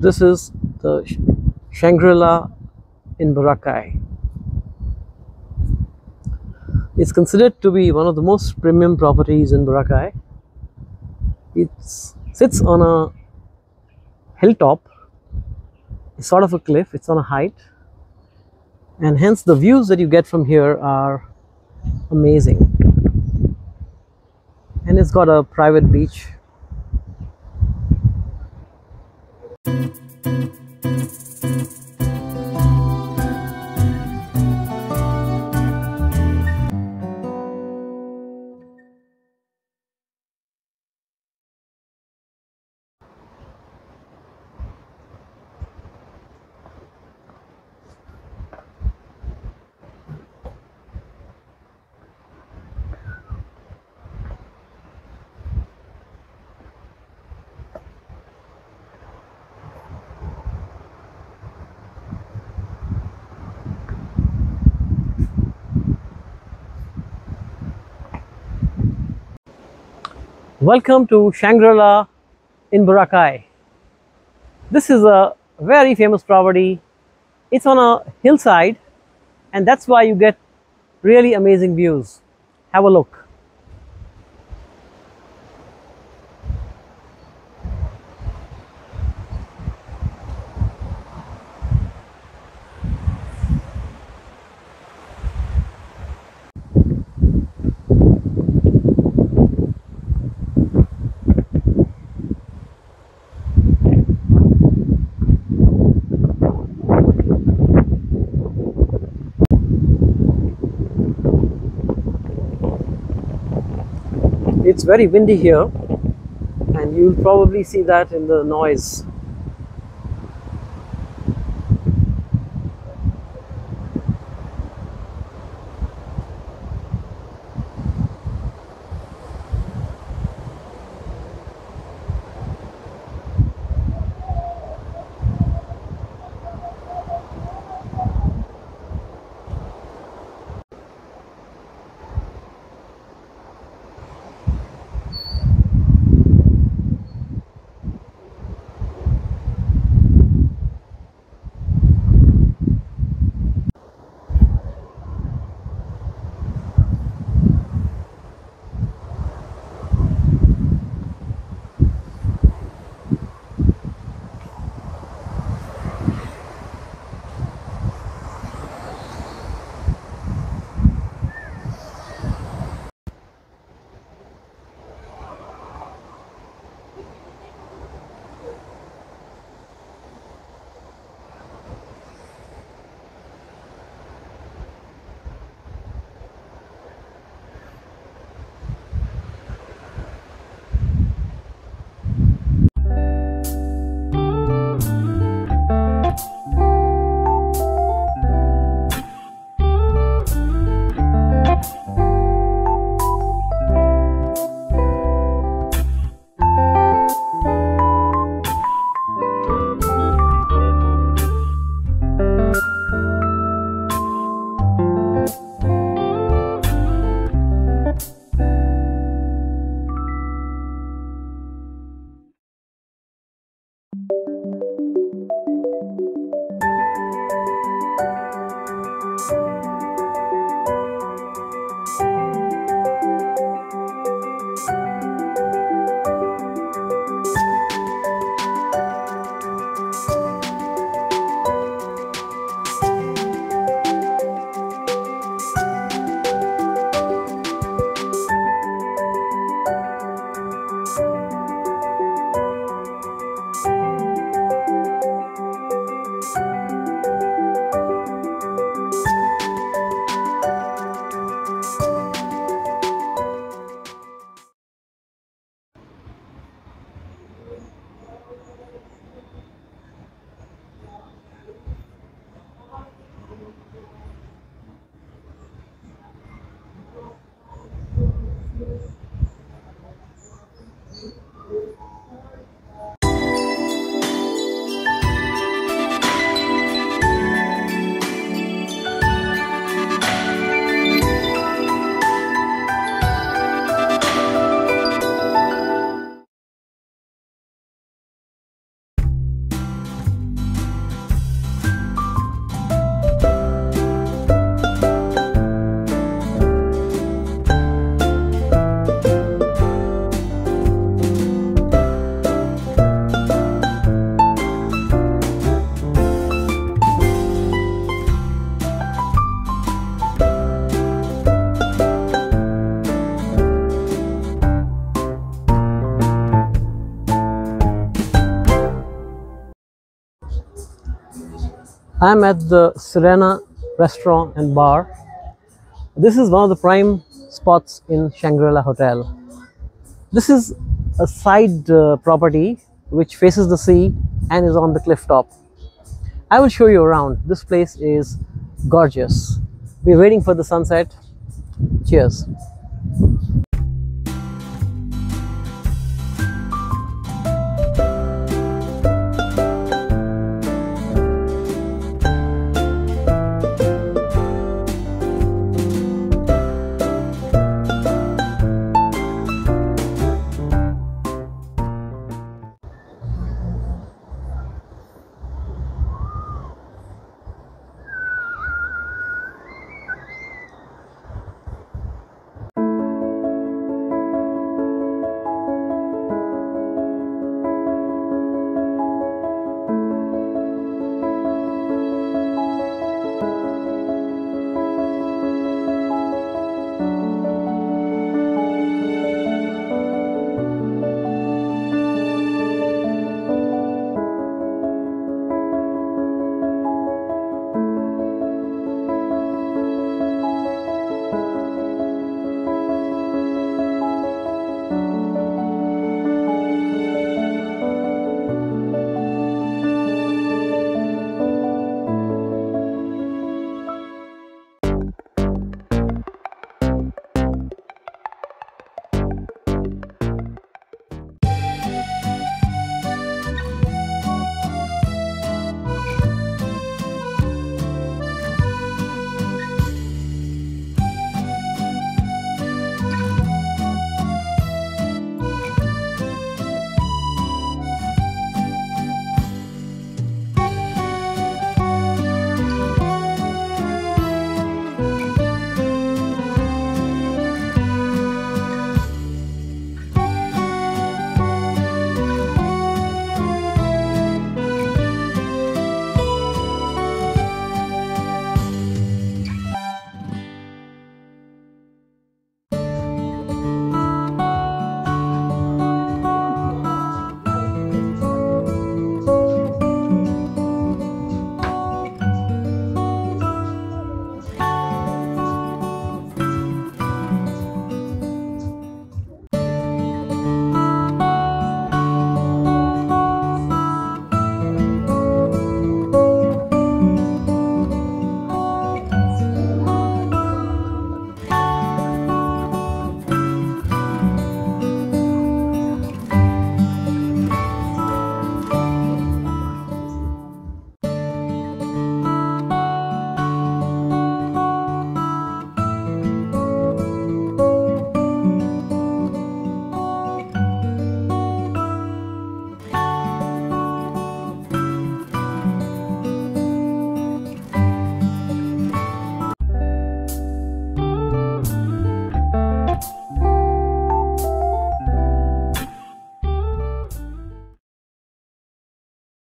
this is the Shangri-La in Boracay. It's considered to be one of the most premium properties in Boracay. It sits on a hilltop, it's sort of a cliff, it's on a height, and hence the views that you get from here are amazing. And it's got a private beach Welcome to Shangri-La in Boracay. This is a very famous property. It's on a hillside and that's why you get really amazing views. Have a look. It's very windy here and you'll probably see that in the noise. I'm at the Sirena restaurant and bar. This is one of the prime spots in Shangri-La Hotel. This is a side uh, property which faces the sea and is on the cliff top. I will show you around. This place is gorgeous. We're waiting for the sunset. Cheers.